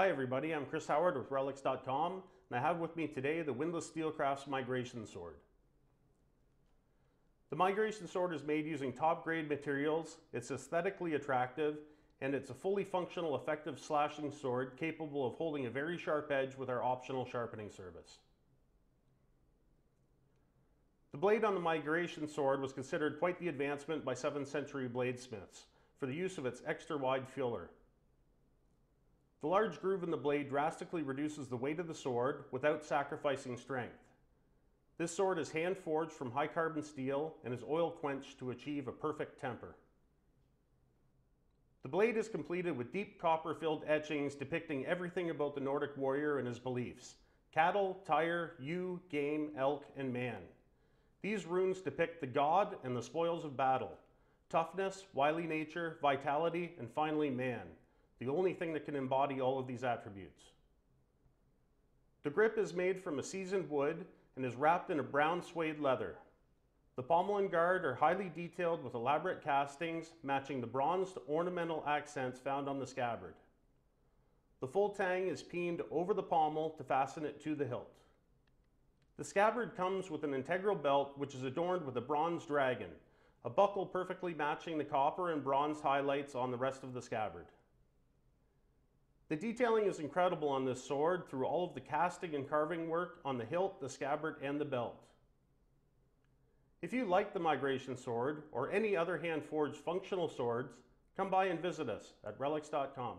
Hi everybody, I'm Chris Howard with Reliks.com and I have with me today the Windlass Steelcrafts Migration Sword. The Migration Sword is made using top grade materials, it's aesthetically attractive, and it's a fully functional effective slashing sword capable of holding a very sharp edge with our optional sharpening service. The blade on the Migration Sword was considered quite the advancement by 7th century bladesmiths for the use of its extra wide fuller. The large groove in the blade drastically reduces the weight of the sword without sacrificing strength. This sword is hand forged from high carbon steel and is oil quenched to achieve a perfect temper. The blade is completed with deep copper filled etchings depicting everything about the Nordic warrior and his beliefs. Cattle, Tyr, ewe, game, elk, and man. These runes depict the god and the spoils of battle. Toughness, wily nature, vitality, and finally man the only thing that can embody all of these attributes. The grip is made from a seasoned wood and is wrapped in a brown suede leather. The pommel and guard are highly detailed with elaborate castings matching the bronzed ornamental accents found on the scabbard. The full tang is peened over the pommel to fasten it to the hilt. The scabbard comes with an integral belt which is adorned with a bronze dragon, a buckle perfectly matching the copper and bronze highlights on the rest of the scabbard. The detailing is incredible on this sword through all of the casting and carving work on the hilt, the scabbard, and the belt. If you like the Migration Sword or any other hand-forged functional swords, come by and visit us at reliks.com.